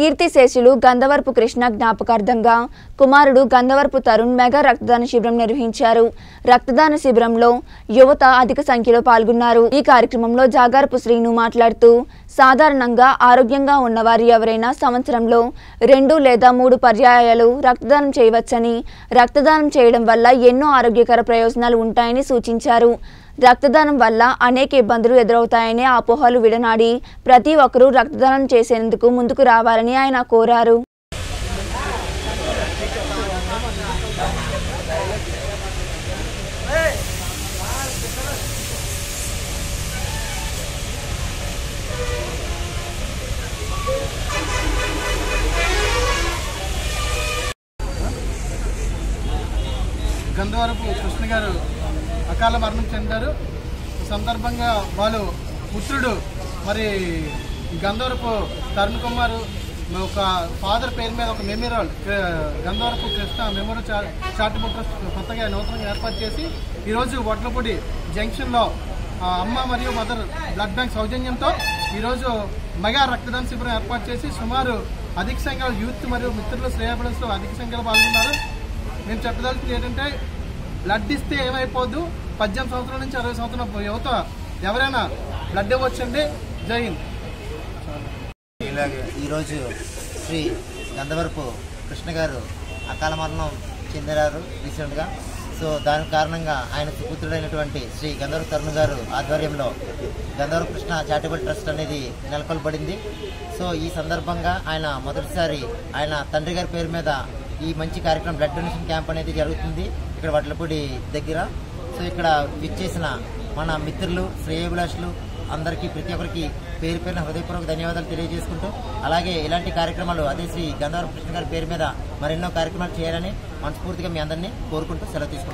కీర్తిశేషులు గంధవర్పు కృష్ణ జ్ఞాపకార్థంగా కుమారుడు గంధవర్పు తరుణ్ మెగా రక్తదాన శిబిరం నిర్వహించారు. రక్తదాన శిబిరంలో యువత అధిక సంఖ్యలో పాల్గొన్నారు. ఈ కార్యక్రమంలో జాగారపు శ్రీను మాట్లాడుతూ సాధారణంగా ఆరోగ్యంగా ఉన్నవారు ఎవరైనా సంవత్సరంలో రెండు లేదా మూడు పర్యాయాలు రక్తదానం చేయవచ్చని రక్తదానం చేయడం వల్ల ఎన్నో ఆరోగ్యకర ప్రయోజనాలు ఉంటాయని సూచించారు. రక్తదానం వల్ల అనేక ఇబ్బందులు ఎదురవుతాయనే అపోహలు విడనాడి ప్రతి ఒక్కరూ రక్తదానం చేసేందుకు ముందుకు రావాలని ఆయన కోరారు. గంధవరపు కృష్ణ గారు అకాల మరణం చెందారు. సందర్భంగా వాళ్ళు పుత్రుడు మరి గంధవరపు తరుణ్ కుమార్ ఒక ఫాదర్ పేరు మీద ఒక మెమోరియల్ గంధవరపు కృష్ణ మెమోరియల్ చా చారిటబుల్ ట్రస్ట్ కొత్తగా నూతనంగా ఏర్పాటు చేసి ఈరోజు వడ్లపూడి జంక్షన్లో అమ్మ మరియు మదర్ బ్లడ్ బ్యాంక్ సౌజన్యంతో ఈరోజు మెగా రక్తదాన శిబిరం ఏర్పాటు చేసి సుమారు అధిక సంఖ్యలో యూత్ మరియు మిత్రులు శ్రేయాబులస్లో అధిక సంఖ్యలో పాల్గొన్నారు. మేము చెప్పదలుచుకుంది ఏంటంటే బ్లడ్ ఇస్తే ఏమైపోద్దు పద్దెనిమిది సంవత్సరాల నుంచి అరవై సంవత్సరాల యువత ఎవరైనా బ్లడ్ ఇవ్వచ్చండి. జై హింద్. ఈరోజు శ్రీ గంధవరపు కృష్ణ గారు అకాల మరణం చెందినారు రీసెంట్గా. సో దానికి కారణంగా ఆయన సుపుత్రుడైనటువంటి శ్రీ గంధర్వ తరుణ్ గారు ఆధ్వర్యంలో గంధర్వ కృష్ణ చారిటబుల్ ట్రస్ట్ అనేది నెలకొల్పబడింది. సో ఈ సందర్భంగా ఆయన మొదటిసారి ఆయన తండ్రి గారి పేరు మీద ఈ మంచి కార్యక్రమం బ్లడ్ డొనేషన్ క్యాంప్ అనేది జరుగుతుంది ఇక్కడ వడ్లపూడి దగ్గర. సో ఇక్కడ విచ్చేసిన మన మిత్రులు శ్రేయభిలాషులు అందరికీ ప్రతి ఒక్కరికి పేరు పేరున హృదయపూర్వక ధన్యవాదాలు తెలియజేసుకుంటూ అలాగే ఇలాంటి కార్యక్రమాలు అదే శ్రీ గంధవరం కృష్ణ గారి పేరు మీద మరెన్నో కార్యక్రమాలు చేయాలని మనస్ఫూర్తిగా మీ అందరినీ కోరుకుంటూ సెలవు తీసుకుంటాం